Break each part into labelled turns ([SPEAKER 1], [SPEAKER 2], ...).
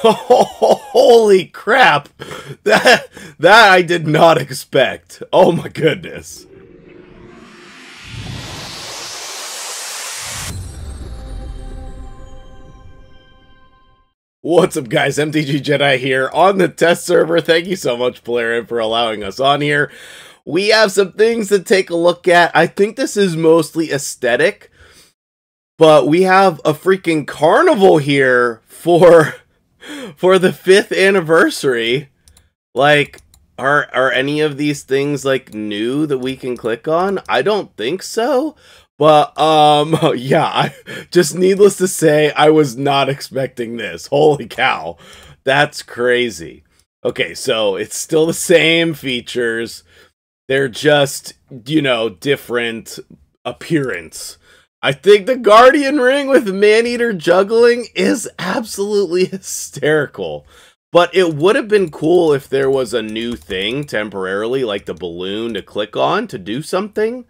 [SPEAKER 1] Holy crap! That that I did not expect. Oh my goodness. What's up guys, MTG Jedi here on the test server. Thank you so much, Plarium, for allowing us on here. We have some things to take a look at. I think this is mostly aesthetic, but we have a freaking carnival here for for the fifth anniversary. Like, are are any of these things like new that we can click on? I don't think so. But um yeah, I just needless to say, I was not expecting this. Holy cow. That's crazy. Okay, so it's still the same features. They're just, you know, different appearance. I think the Guardian Ring with Maneater juggling is absolutely hysterical. But it would have been cool if there was a new thing temporarily, like the balloon to click on to do something.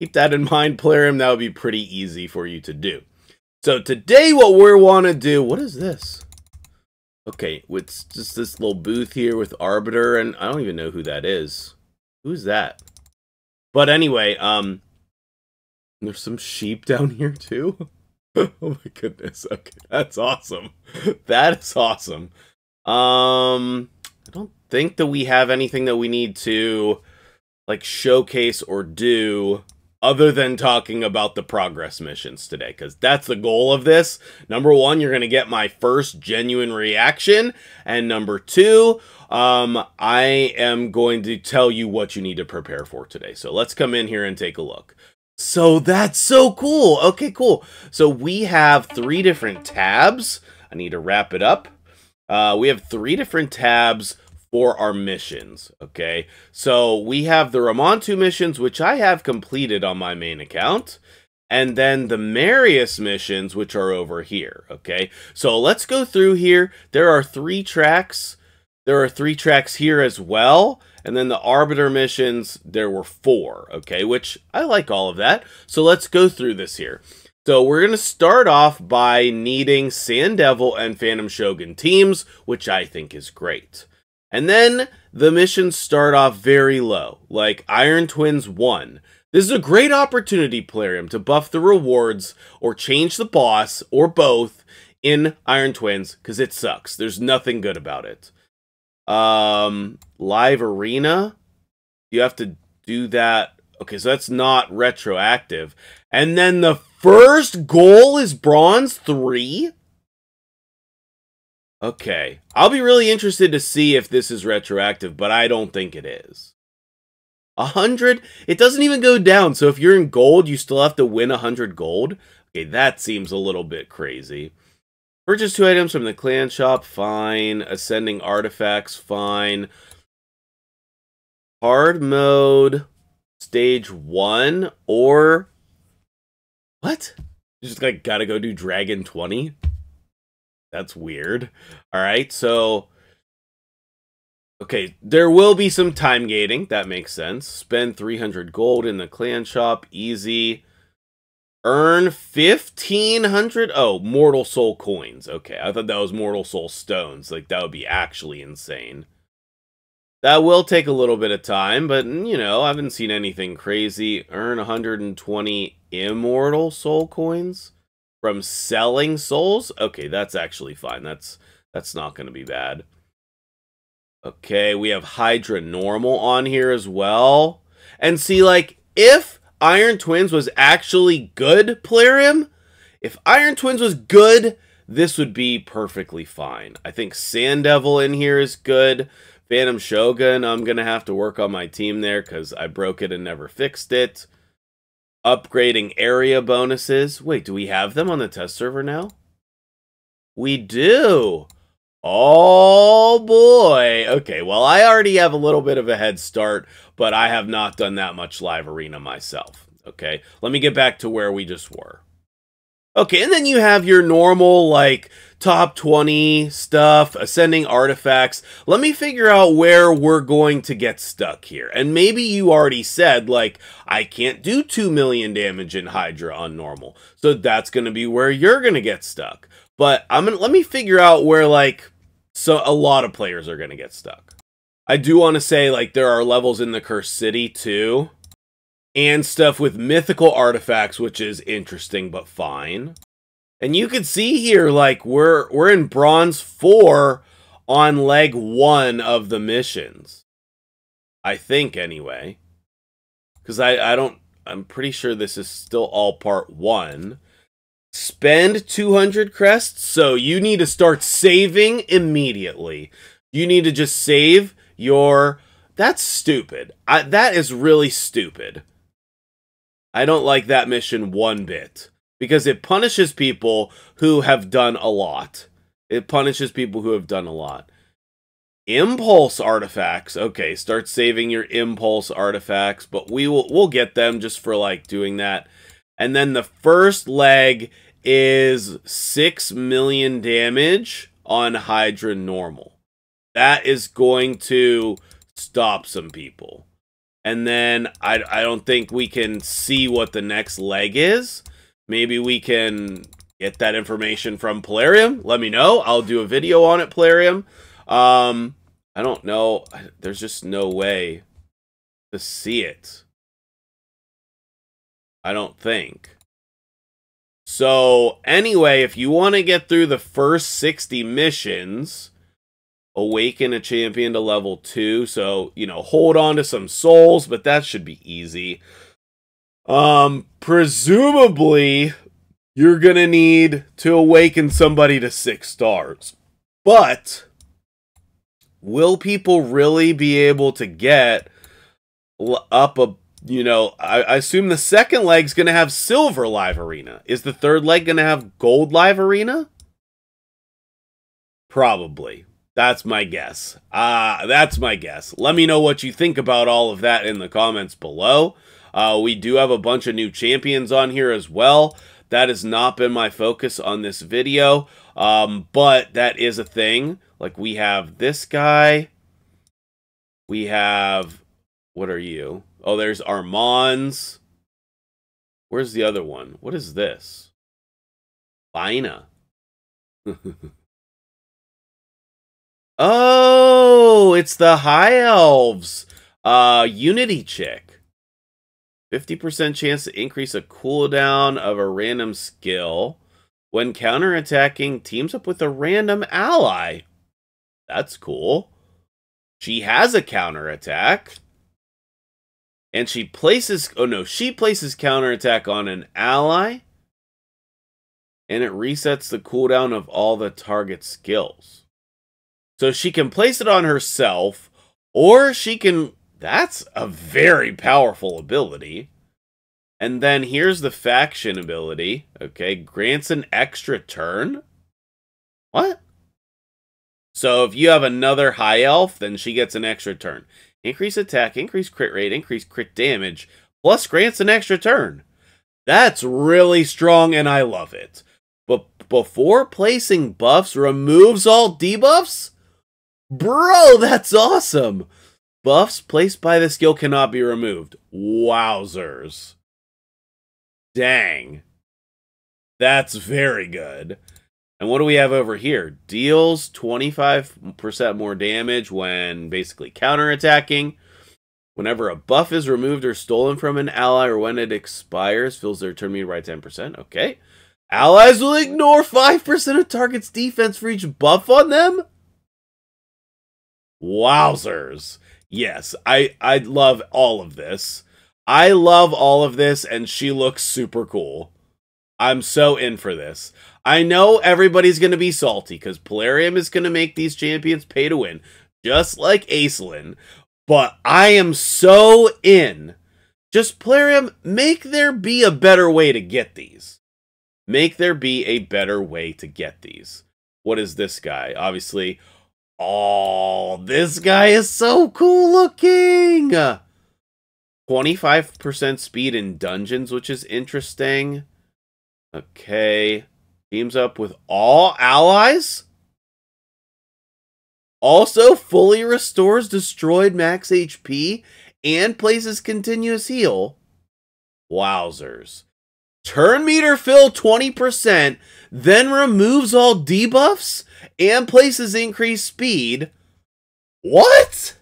[SPEAKER 1] Keep that in mind, Plarium. That would be pretty easy for you to do. So today what we want to do... What is this? Okay, it's just this little booth here with Arbiter, and I don't even know who that is. Who's that? But anyway, um, there's some sheep down here too. oh my goodness. Okay, that's awesome. That is awesome. Um, I don't think that we have anything that we need to like showcase or do other than talking about the progress missions today because that's the goal of this number one you're going to get my first genuine reaction and number two um, i am going to tell you what you need to prepare for today so let's come in here and take a look so that's so cool okay cool so we have three different tabs i need to wrap it up uh, we have three different tabs for our missions, okay? So we have the Ramantu missions, which I have completed on my main account, and then the Marius missions, which are over here, okay? So let's go through here. There are three tracks. There are three tracks here as well, and then the Arbiter missions, there were four, okay? Which I like all of that. So let's go through this here. So we're going to start off by needing Sand Devil and Phantom Shogun teams, which I think is great. And then the missions start off very low, like Iron Twins 1. This is a great opportunity, Plarium, to buff the rewards or change the boss or both in Iron Twins because it sucks. There's nothing good about it. Um, live arena, you have to do that. Okay, so that's not retroactive. And then the first goal is bronze 3? Okay. I'll be really interested to see if this is retroactive, but I don't think it is. A hundred? It doesn't even go down, so if you're in gold, you still have to win a hundred gold? Okay, that seems a little bit crazy. Purchase two items from the clan shop, fine. Ascending artifacts, fine. Hard mode, stage one, or... What? You just like gotta go do Dragon 20? That's weird. All right, so okay, there will be some time gating. That makes sense. Spend 300 gold in the clan shop, easy. Earn 1500 Oh, Mortal Soul coins. Okay, I thought that was Mortal Soul stones. Like that would be actually insane. That will take a little bit of time, but mm, you know, I haven't seen anything crazy. Earn 120 Immortal Soul coins from selling souls? Okay, that's actually fine. That's that's not going to be bad. Okay, we have Hydra normal on here as well. And see, like, if Iron Twins was actually good, Plarium, if Iron Twins was good, this would be perfectly fine. I think Sand Devil in here is good. Phantom Shogun, I'm going to have to work on my team there because I broke it and never fixed it upgrading area bonuses. Wait, do we have them on the test server now? We do. Oh boy. Okay, well, I already have a little bit of a head start, but I have not done that much live arena myself. Okay, let me get back to where we just were. Okay, and then you have your normal, like, top 20 stuff, ascending artifacts. Let me figure out where we're going to get stuck here. And maybe you already said, like, I can't do 2 million damage in Hydra on normal. So that's going to be where you're going to get stuck. But I'm gonna let me figure out where, like, So a lot of players are going to get stuck. I do want to say, like, there are levels in the Cursed City too, and stuff with mythical artifacts, which is interesting but fine. And you can see here, like, we're we're in bronze four on leg one of the missions. I think anyway. Because I, I don't I'm pretty sure this is still all part one. Spend 200 crests, so you need to start saving immediately. You need to just save your... That's stupid. I, that is really stupid. I don't like that mission one bit. Because it punishes people who have done a lot. It punishes people who have done a lot. Impulse artifacts. Okay, start saving your impulse artifacts, but we will we'll get them just for like doing that. And then the first leg is 6 million damage on Hydra normal. That is going to stop some people. And then I, I don't think we can see what the next leg is. Maybe we can get that information from Plarium. Let me know. I'll do a video on it, Plarium. Um, I don't know. There's just no way to see it. I don't think. So, anyway, if you want to get through the first 60 missions, awaken a champion to level 2. So, you know, hold on to some souls, but that should be easy. Um, presumably, you're going to need to awaken somebody to 6 stars. But will people really be able to get up a you know I, I assume the second leg's gonna have silver live arena is the third leg gonna have gold live arena probably that's my guess uh that's my guess let me know what you think about all of that in the comments below uh we do have a bunch of new champions on here as well that has not been my focus on this video um but that is a thing like we have this guy. We have what are you? Oh, there's Armands. Where's the other one? What is this? Bina. oh, it's the High Elves. Uh, Unity chick. 50% chance to increase a cooldown of a random skill when counterattacking teams up with a random ally. That's cool. She has a counterattack. And she places, oh no, she places counterattack on an ally. And it resets the cooldown of all the target skills. So she can place it on herself, or she can, that's a very powerful ability. And then here's the faction ability. Okay, grants an extra turn. What? So if you have another high elf, then she gets an extra turn. Increase attack, increase crit rate, increase crit damage, plus grants an extra turn. That's really strong and I love it. But before placing buffs, removes all debuffs? Bro, that's awesome! Buffs placed by the skill cannot be removed. Wowzers. Dang. That's very good. And what do we have over here? Deals 25% more damage when basically counterattacking. Whenever a buff is removed or stolen from an ally or when it expires, fills their turn meter by 10%. Okay. Allies will ignore 5% of target's defense for each buff on them? Wowzers. Yes, I, I love all of this. I love all of this, and she looks super cool. I'm so in for this. I know everybody's going to be salty because Plarium is going to make these champions pay to win, just like Aislinn. But I am so in. Just Plarium, make there be a better way to get these. Make there be a better way to get these. What is this guy? Obviously, oh, this guy is so cool looking. 25% speed in dungeons, which is interesting. Okay. Teams up with all allies. Also fully restores destroyed max HP and places continuous heal. Wowzers. Turn meter fill 20%, then removes all debuffs and places increased speed. What?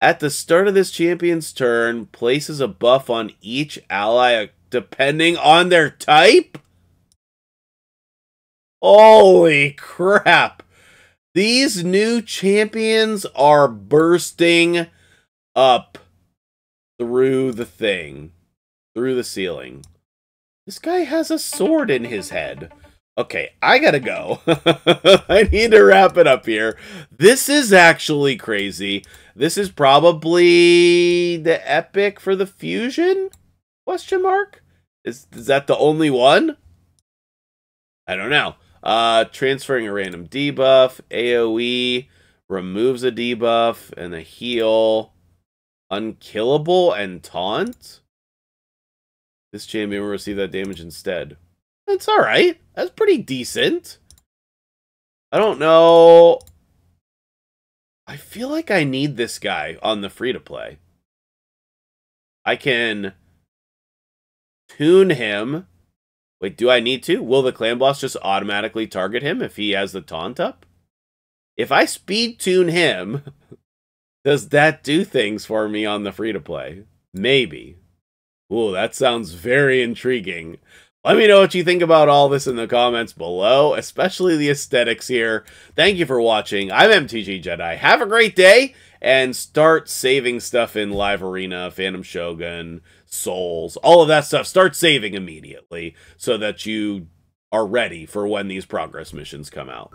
[SPEAKER 1] At the start of this champion's turn, places a buff on each ally uh, depending on their type? Holy crap. These new champions are bursting up through the thing, through the ceiling. This guy has a sword in his head. Okay, I gotta go. I need to wrap it up here. This is actually crazy. This is probably the epic for the fusion? Question mark? Is is that the only one? I don't know. Uh transferring a random debuff, AoE removes a debuff and a heal, unkillable and taunt. This champion will receive that damage instead. That's all right. That's pretty decent. I don't know. I feel like I need this guy on the free to play. I can tune him. Wait, do I need to? Will the clan boss just automatically target him if he has the taunt up? If I speed tune him, does that do things for me on the free to play? Maybe. Ooh, that sounds very intriguing. Let me know what you think about all this in the comments below, especially the aesthetics here. Thank you for watching. I'm MTG Jedi. Have a great day, and start saving stuff in Live Arena, Phantom Shogun, Souls, all of that stuff. Start saving immediately so that you are ready for when these progress missions come out.